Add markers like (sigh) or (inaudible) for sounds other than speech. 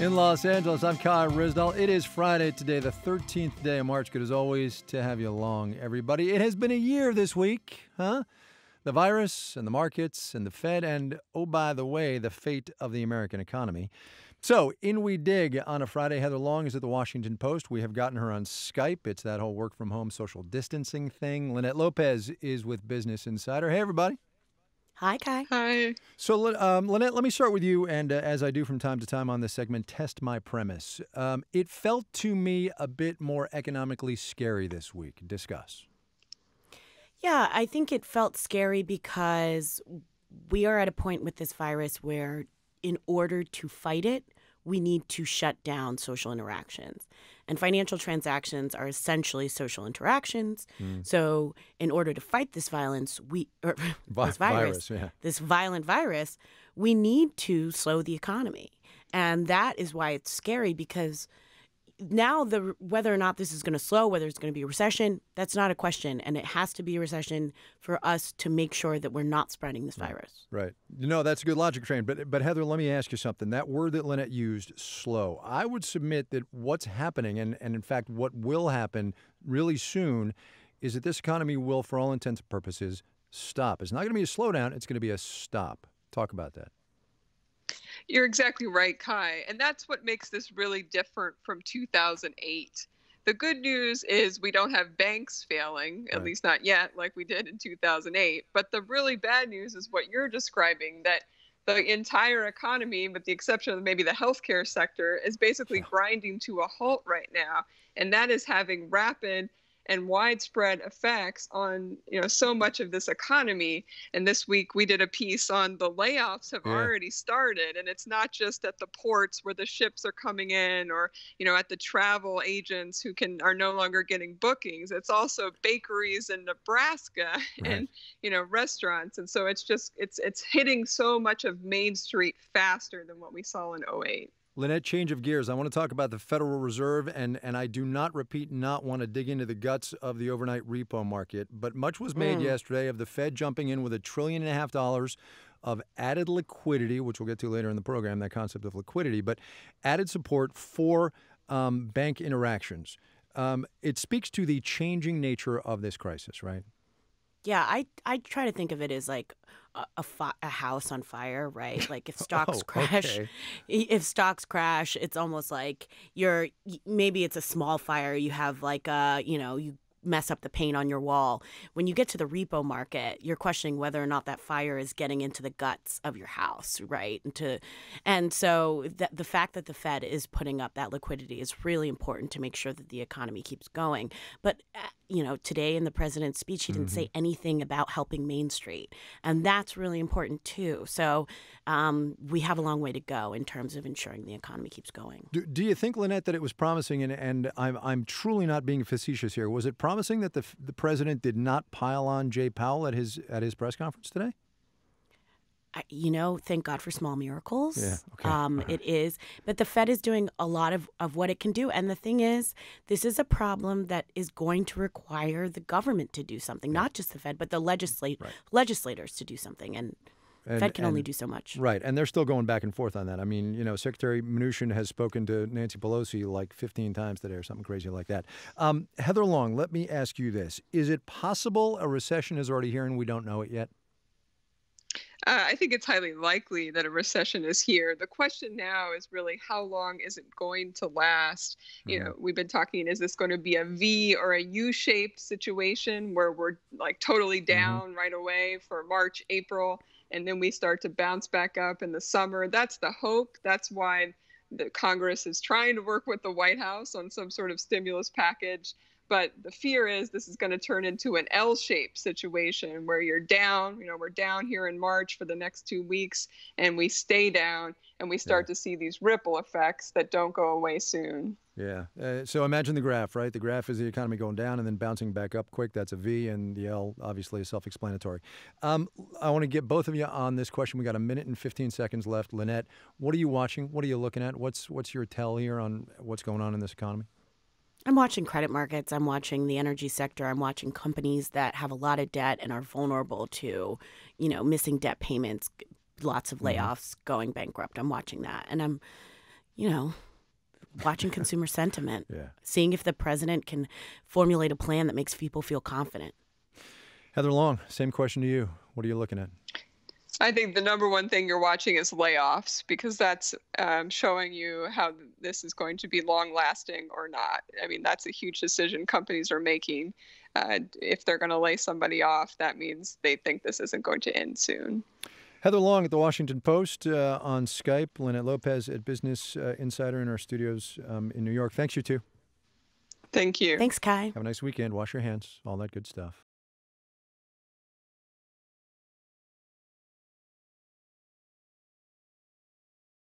In Los Angeles, I'm Kai Ryssdal. It is Friday today, the 13th day of March. Good as always to have you along, everybody. It has been a year this week, huh? The virus and the markets and the Fed, and oh, by the way, the fate of the American economy. So, in we dig on a Friday. Heather Long is at the Washington Post. We have gotten her on Skype. It's that whole work from home social distancing thing. Linette Lopez is with Business Insider. Hey, everybody. Hi, Kai. Hi. So, um, Linette, let me start with you. And uh, as I do from time to time on this segment, test my premise. Um, it felt to me a bit more economically scary this week. Discuss. Yeah, I think it felt scary because we are at a point with this virus where, in order to fight it, we need to shut down social interactions. And financial transactions are essentially social interactions. Mm. So, in order to fight this violence, we or (laughs) Vi- this virus, virus yeah. this violent virus, we need to slow the economy. And that is why it's scary because now the whether or not this is going to slow, whether it's going to be a recession, that's not a question, and it has to be a recession for us to make sure that we're not spreading this virus. Right. You know that's a good logic train, but but Heather, let me ask you something. That word that Linette used, slow. I would submit that what's happening, and and in fact what will happen really soon, is that this economy will, for all intents and purposes, stop. It's not going to be a slowdown. It's going to be a stop. Talk about that. You're exactly right, Kai. And that's what makes this really different from 2008. The good news is we don't have banks failing, at right. least not yet, like we did in 2008. But the really bad news is what you're describing that the entire economy, with the exception of maybe the healthcare sector, is basically grinding to a halt right now. And that is having rapid and widespread effects on you know so much of this economy. And this week we did a piece on the layoffs have yeah. already started. And it's not just at the ports where the ships are coming in or you know at the travel agents who can are no longer getting bookings. It's also bakeries in Nebraska (laughs) right. and you know restaurants. And so it's just it's it's hitting so much of Main Street faster than what we saw in 08 Linette, change of gears. I want to talk about the Federal Reserve, and, and I do not repeat, not want to dig into the guts of the overnight repo market. But much was made mm. yesterday of the Fed jumping in with a trillion and a half dollars of added liquidity, which we'll get to later in the program, that concept of liquidity, but added support for um, bank interactions. Um, it speaks to the changing nature of this crisis, right? Yeah, I I try to think of it as like a, a, fi- a house on fire, right? Like if (laughs) stocks oh, crash, okay. (laughs) if stocks crash, it's almost like you're maybe it's a small fire. You have like a you know you mess up the paint on your wall. When you get to the repo market, you're questioning whether or not that fire is getting into the guts of your house, right? And to, and so the, the fact that the Fed is putting up that liquidity is really important to make sure that the economy keeps going. But uh, you know, today in the president's speech, he didn't mm-hmm. say anything about helping Main Street, and that's really important too. So um, we have a long way to go in terms of ensuring the economy keeps going. Do, do you think, Linette, that it was promising? And, and I'm I'm truly not being facetious here. Was it promising that the the president did not pile on Jay Powell at his at his press conference today? You know, thank God for small miracles. Yeah, okay. Um, right. It is, but the Fed is doing a lot of, of what it can do. And the thing is, this is a problem that is going to require the government to do something, not just the Fed, but the legislate right. legislators to do something. And, and Fed can and, only do so much. Right, and they're still going back and forth on that. I mean, you know, Secretary Mnuchin has spoken to Nancy Pelosi like 15 times today or something crazy like that. Um, Heather Long, let me ask you this: Is it possible a recession is already here and we don't know it yet? Uh, I think it's highly likely that a recession is here. The question now is really how long is it going to last? Mm-hmm. You know, we've been talking is this going to be a V or a U shaped situation where we're like totally mm-hmm. down mm-hmm. right away for March, April, and then we start to bounce back up in the summer? That's the hope. That's why the Congress is trying to work with the White House on some sort of stimulus package. But the fear is this is going to turn into an L shaped situation where you're down. You know, we're down here in March for the next two weeks and we stay down and we start yeah. to see these ripple effects that don't go away soon. Yeah. Uh, so imagine the graph, right? The graph is the economy going down and then bouncing back up quick. That's a V, and the L obviously is self explanatory. Um, I want to get both of you on this question. We got a minute and 15 seconds left. Linette, what are you watching? What are you looking at? What's, what's your tell here on what's going on in this economy? I'm watching credit markets. I'm watching the energy sector. I'm watching companies that have a lot of debt and are vulnerable to, you know, missing debt payments, lots of mm-hmm. layoffs, going bankrupt. I'm watching that. And I'm you know, watching consumer (laughs) sentiment, Yeah. seeing if the president can formulate a plan that makes people feel confident. Heather Long, same question to you. What are you looking at? I think the number one thing you're watching is layoffs because that's um, showing you how this is going to be long lasting or not. I mean, that's a huge decision companies are making. Uh, if they're going to lay somebody off, that means they think this isn't going to end soon. Heather Long at the Washington Post uh, on Skype. Linette Lopez at Business uh, Insider in our studios um, in New York. Thanks, you two. Thank you. Thanks, Kai. Have a nice weekend. Wash your hands. All that good stuff.